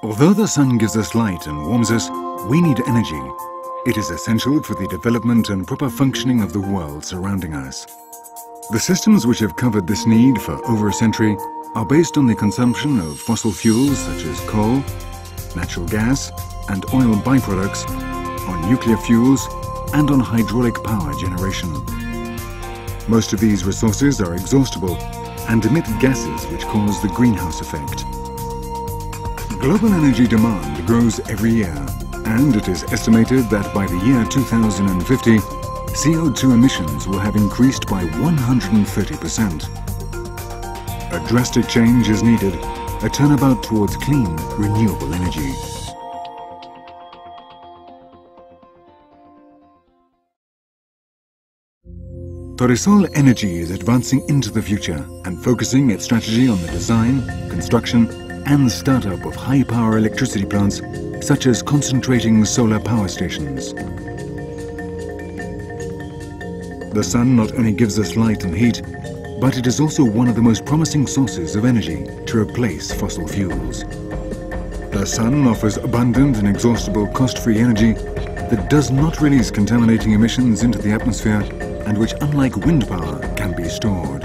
Although the sun gives us light and warms us, we need energy. It is essential for the development and proper functioning of the world surrounding us. The systems which have covered this need for over a century are based on the consumption of fossil fuels such as coal, natural gas and oil byproducts, on nuclear fuels and on hydraulic power generation. Most of these resources are exhaustible and emit gases which cause the greenhouse effect. Global energy demand grows every year and it is estimated that by the year 2050, CO2 emissions will have increased by 130%. A drastic change is needed, a turnabout towards clean, renewable energy. Torresol Energy is advancing into the future and focusing its strategy on the design, construction and startup of high-power electricity plants such as concentrating solar power stations. The sun not only gives us light and heat, but it is also one of the most promising sources of energy to replace fossil fuels. The sun offers abundant and exhaustible cost-free energy that does not release contaminating emissions into the atmosphere and which, unlike wind power, can be stored.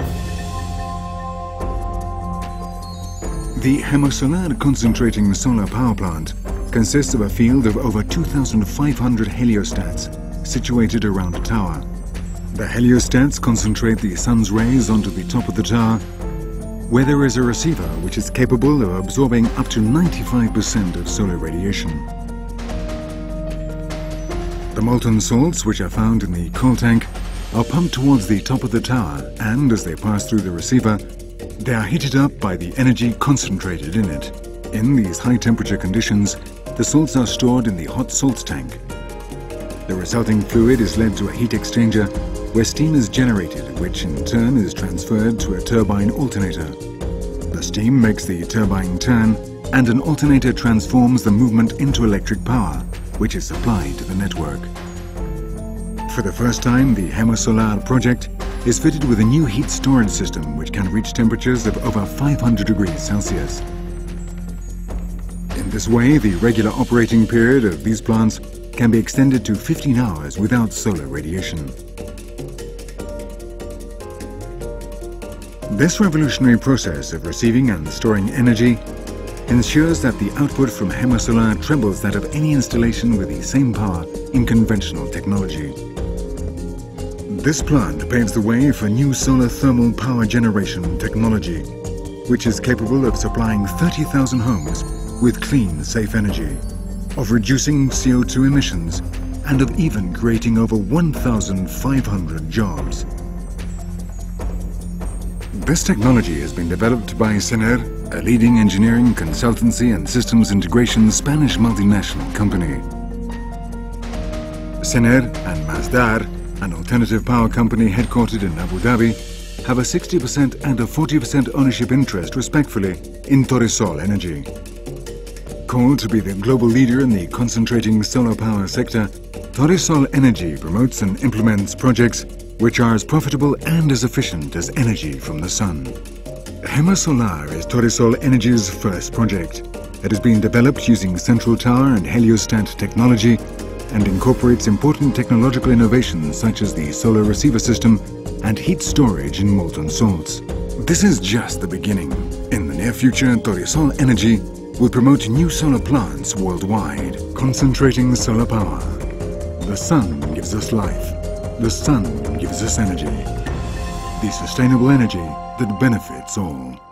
The Gemasolar concentrating solar power plant consists of a field of over 2,500 heliostats situated around a tower. The heliostats concentrate the sun's rays onto the top of the tower where there is a receiver which is capable of absorbing up to 95% of solar radiation. The molten salts which are found in the coal tank are pumped towards the top of the tower and as they pass through the receiver, they are heated up by the energy concentrated in it. In these high temperature conditions, the salts are stored in the hot salts tank. The resulting fluid is led to a heat exchanger where steam is generated, which in turn is transferred to a turbine alternator. The steam makes the turbine turn and an alternator transforms the movement into electric power, which is supplied to the network. For the first time, the Gemasolar project is fitted with a new heat storage system which can reach temperatures of over 500 degrees Celsius. In this way, the regular operating period of these plants can be extended to 15 hours without solar radiation. This revolutionary process of receiving and storing energy ensures that the output from Gemasolar trebles that of any installation with the same power in conventional technology. This plant paves the way for new solar thermal power generation technology, which is capable of supplying 30,000 homes with clean, safe energy, of reducing CO2 emissions, and of even creating over 1,500 jobs. This technology has been developed by SENER, a leading engineering, consultancy and systems integration Spanish multinational company. SENER and Masdar, an alternative power company headquartered in Abu Dhabi, have a 60% and a 40% ownership interest respectively in Torresol Energy. Called to be the global leader in the concentrating solar power sector, Torresol Energy promotes and implements projects which are as profitable and as efficient as energy from the sun. Gemasolar is Torresol Energy's first project. It has been developed using central tower and heliostat technology and incorporates important technological innovations such as the solar receiver system and heat storage in molten salts. This is just the beginning. In the near future, Torresol Energy will promote new solar plants worldwide, concentrating solar power. The sun gives us life. The sun gives us energy. The sustainable energy that benefits all.